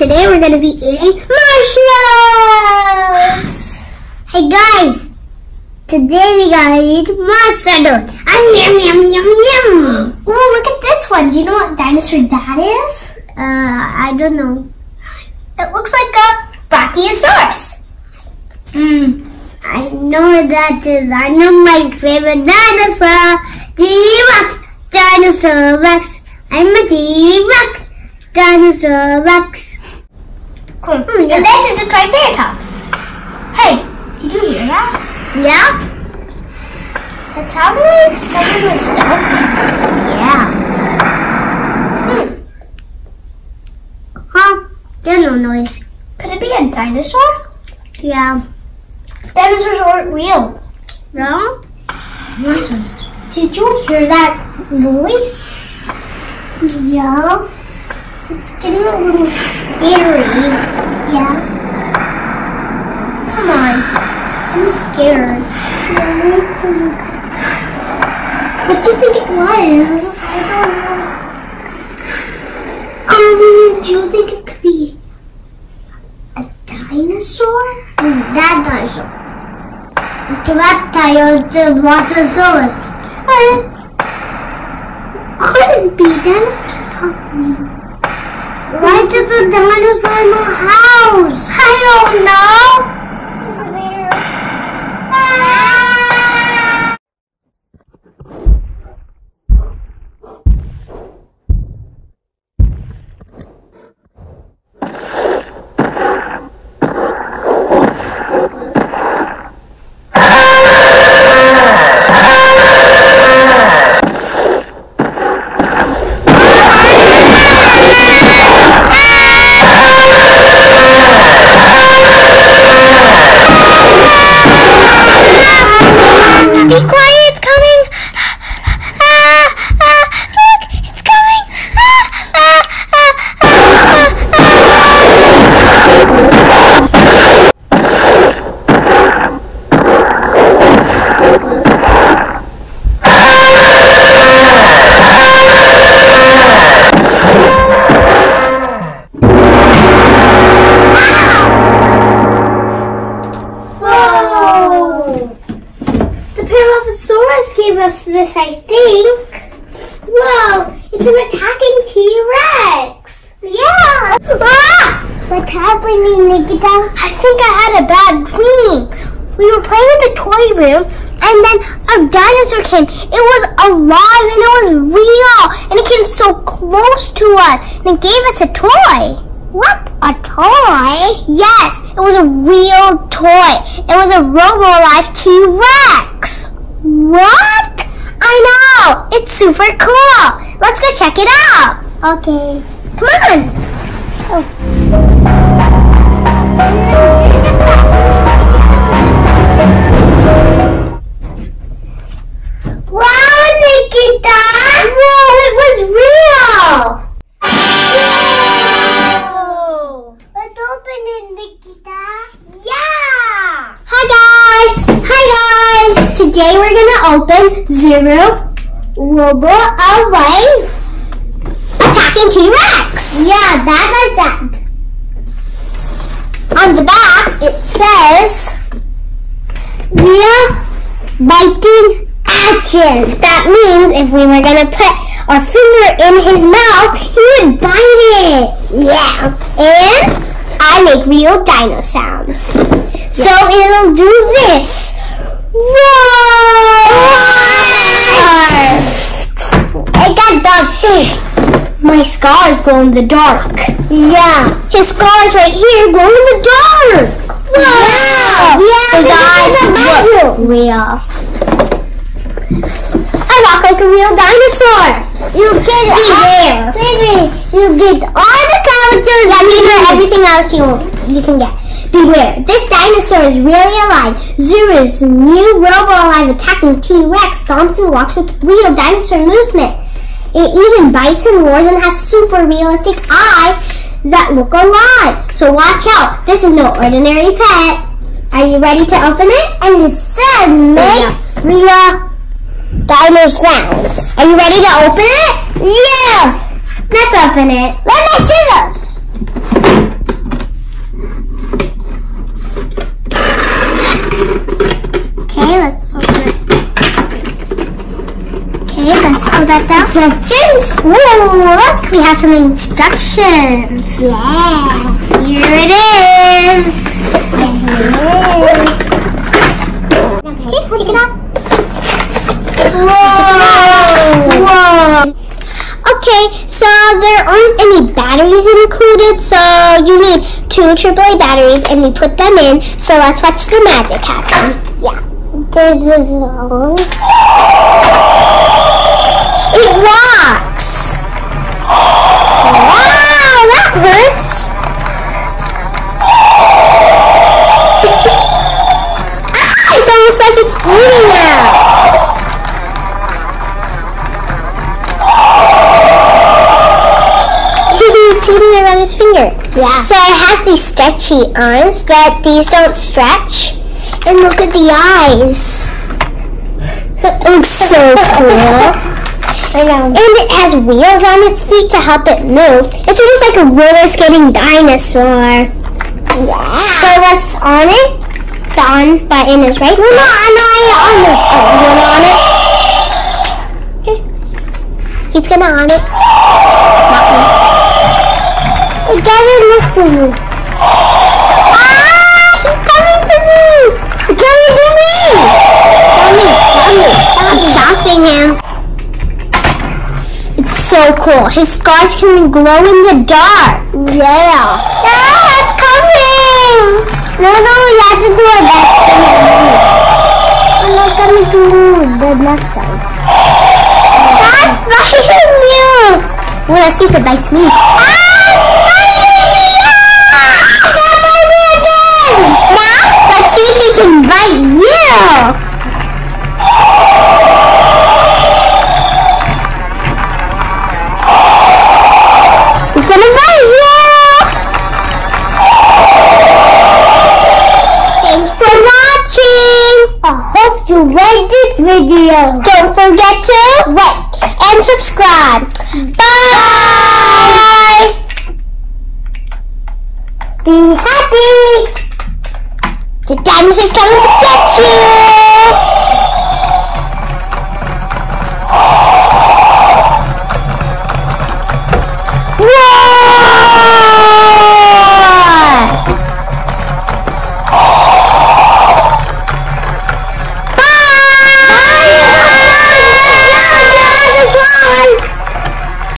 Today we're going to be eating marshmallows. Hey guys, today we gotta eat marshmallows. Ah, yum yum yum yum. Oh, look at this one. Do you know what dinosaur that is? Uh, I don't know. It looks like a Brachiosaurus. Hmm. I know what that is. I know my favorite dinosaur, T-Rex. Dinosaur Rex. I'm a T-Rex. Dinosaur Rex. Cool. Hmm. And this is the Triceratops. Hey, did you hear that? Yeah? That sounded like someone was stomping. Yeah. Hmm. Huh? There's no noise. Could it be a dinosaur? Yeah. Dinosaurs aren't real. No? Did you hear that noise? Yeah. It's getting a little scary. Yeah. Come on. I'm scared. What do you think it was? I don't know. Um, do you think it could be a dinosaur? That dinosaur. Brachiosaurus. Uh, couldn't be. Real. Why did the dinosaur in the house? I don't know. This, I think. Whoa! It's an attacking T-Rex! Yeah! Ah! What's happening, Nikita? I think I had a bad dream. We were playing in the toy room, and then a dinosaur came. It was alive and it was real, and it came so close to us, and it gave us a toy. What? A toy? Yes, it was a real toy. It was a Robo Alive T-Rex. What? I know! It's super cool. Let's go check it out. Okay. Come on. Wow, Today we're gonna open Zuru Robo Alive Attacking T-Rex! Yeah, that is it. On the back it says Real Biting Action. That means if we were gonna put our finger in his mouth, he would bite it. Yeah. And I make real dino sounds. So it'll do this. Scars glow in the dark. Yeah. His scars right here glow in the dark. Wow. Yeah, His this eyes look real. I walk like a real dinosaur. You get Beware. Baby, you get all the characters. That means for everything else you you can get. Beware, this dinosaur is really alive. Zuru's new robo-alive attacking T-Rex stomps and walks with real dinosaur movement. It even bites and roars and has super realistic eyes that look alive. So watch out. This is no ordinary pet. Are you ready to open it? And it said make real dino sounds. Are you ready to open it? Yeah. Let's open it. Let my this. Okay, let's open let's pull oh, that down. Instructions! Whoa, look, we have some instructions. Yeah. Here it is. Here it is. Okay, take it out. Whoa. Whoa. Okay, so there aren't any batteries included, so you need two AAA batteries and we put them in. So let's watch the magic happen. Yeah. There's this one. Like it's eating out! it's eating my brother's finger. Yeah. So it has these stretchy arms, but these don't stretch. And look at the eyes. It looks so cool. I know. And it has wheels on its feet to help it move. It's almost like a roller skating dinosaur. So what's on it? The on button is right. No, no, I'm not on it. Oh, you wanna on it? Okay. He's gonna on it. It doesn't look to me. Ah! He's coming to me! Coming to me. Tell me, tell me. I'm shopping him. It's so cool. His scars can glow in the dark. Yeah. Ah, coming! No, no, you have to do it that I'm not coming to the left side. That's biting you! Well, let's see if it bites me. Ah, I hope you like this video. Don't forget to like and subscribe. Bye! Be happy. The dinosaur's coming to get you!